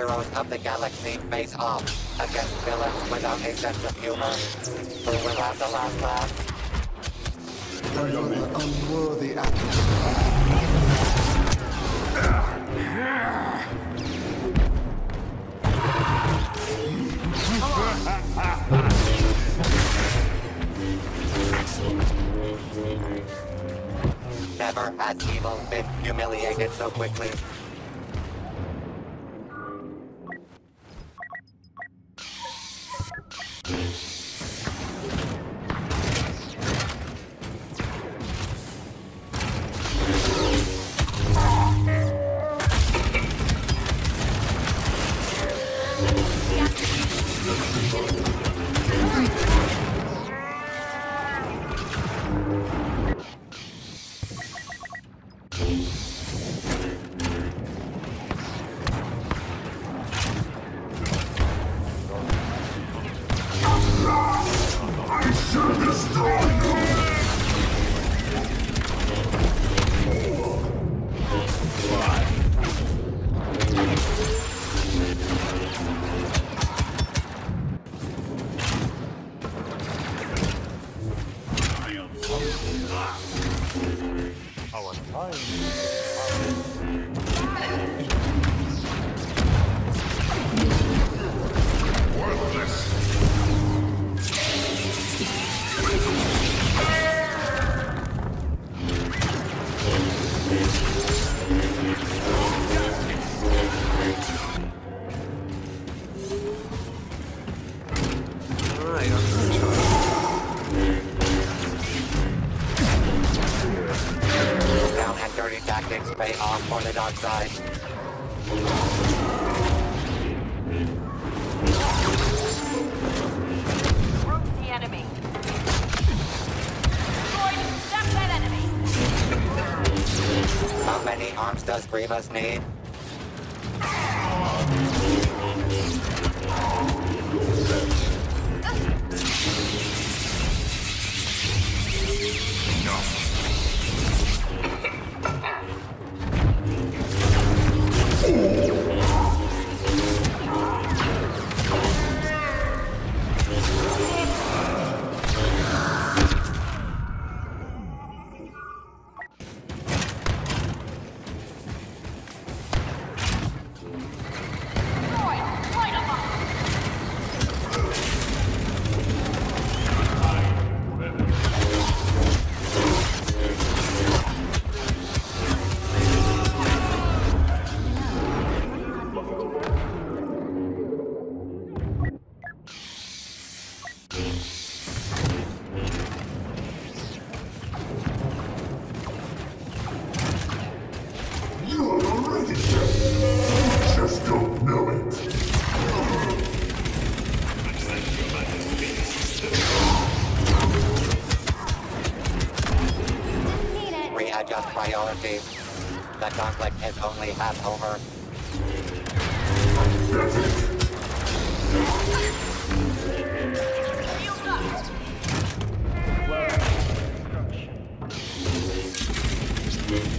heroes of the galaxy face off against villains without a sense of humor. Who will have the last laugh? Another unworthy act. Never has evil been humiliated so quickly. Our off for the dark side. Group the enemy. Destroyed. Step that enemy. How many arms does Grievous need? Only half over. Shield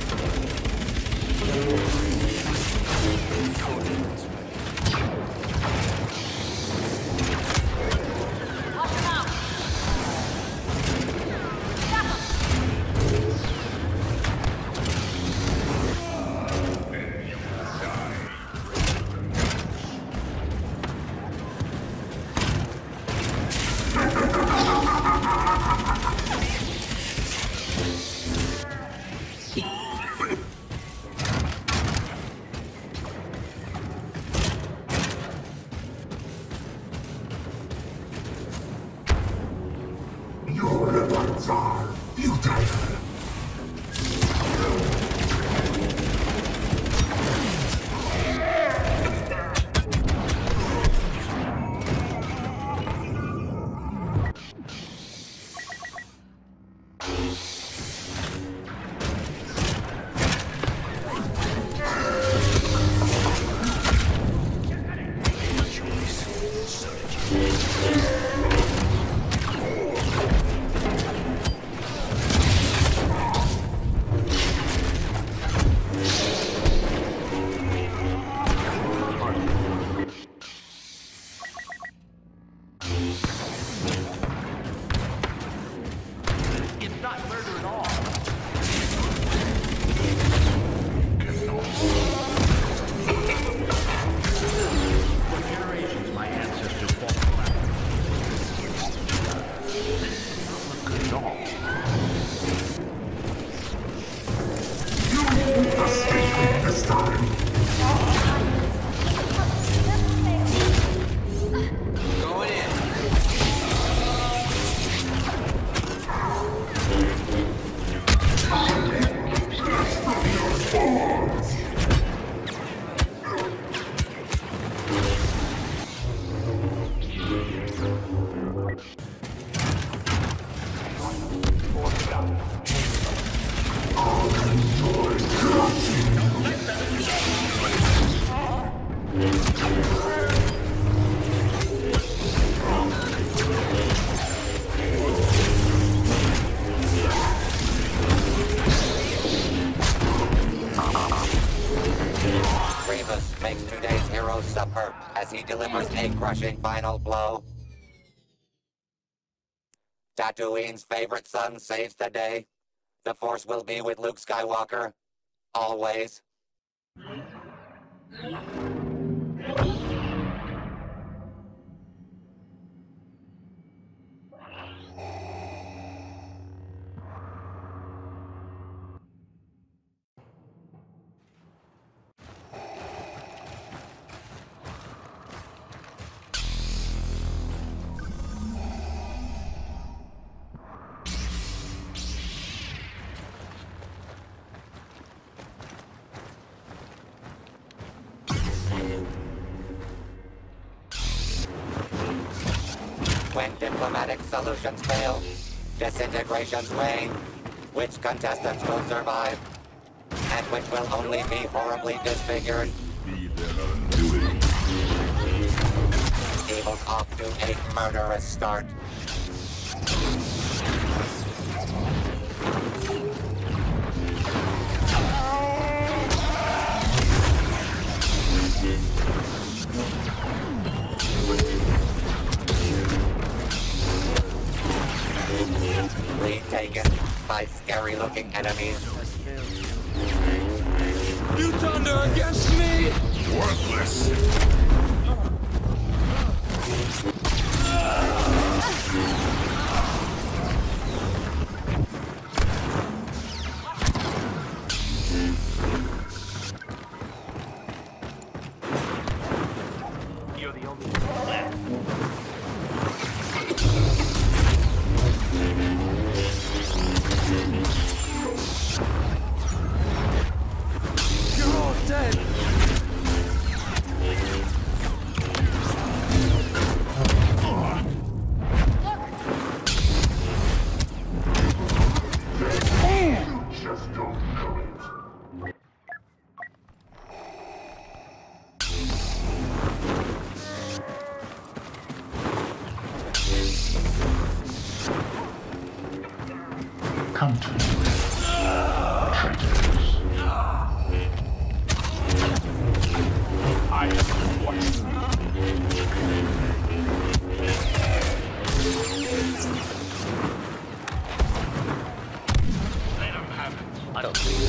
hero as he delivers a crushing final blow. Tatooine's favorite son saves the day. The Force will be with Luke Skywalker. Always. When diplomatic solutions fail, disintegrations wane. Which contestants will survive? And which will only be horribly disfigured? Be their undoing. Evil's off to a murderous start. By scary-looking enemies. You thunder against me! Worthless. I don't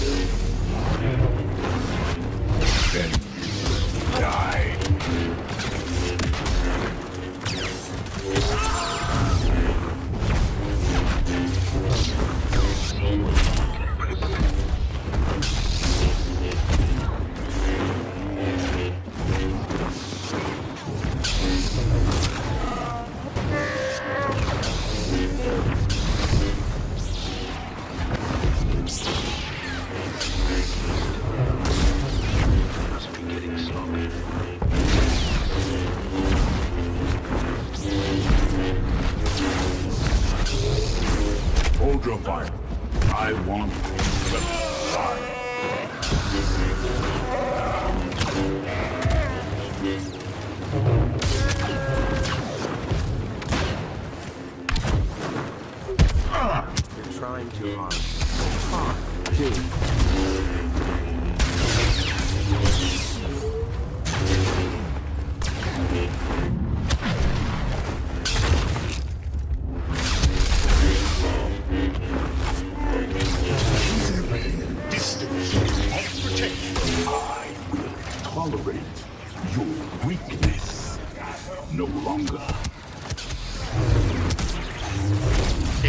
It. Distance and protection. I your weakness no longer.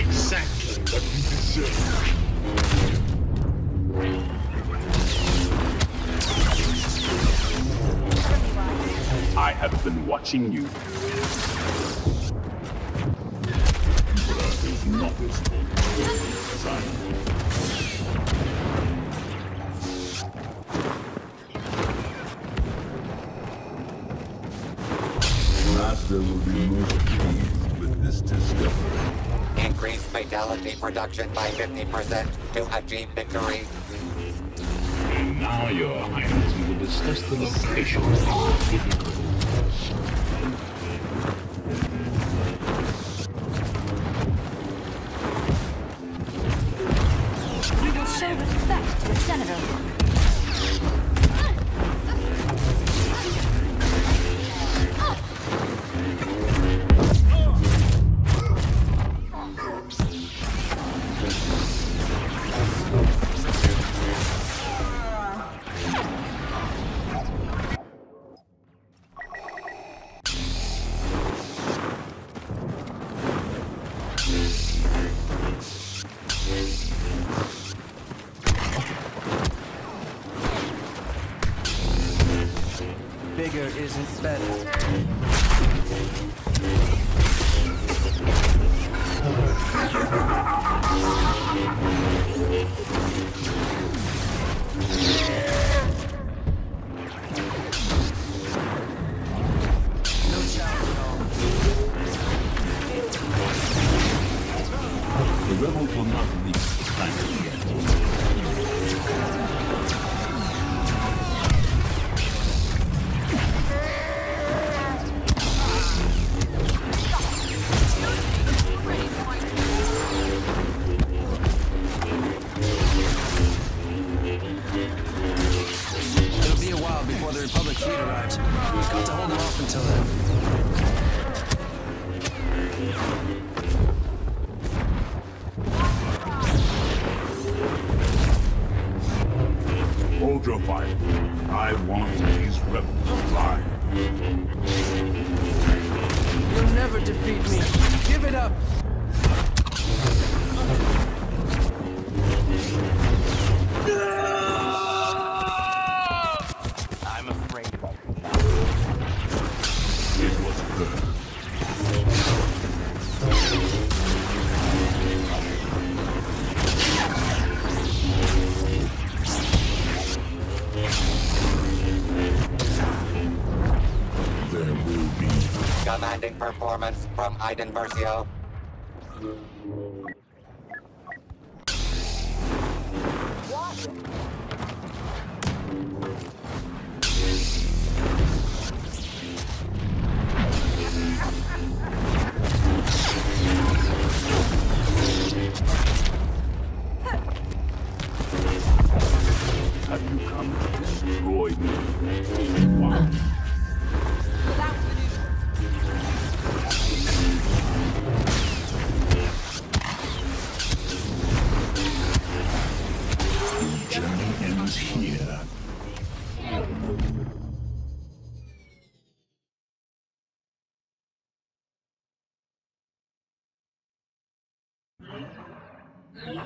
Exactly what we deserve. I have been watching you. Blood not as as Master will be most pleased with this discovery. Increase fatality production by 50% to achieve victory. And now, Your Highness, we will discuss the location of the Bigger isn't better. Hold your. I want these rebels alive. You'll never defeat me. Give it up. Performance from Iden Versio. Yeah.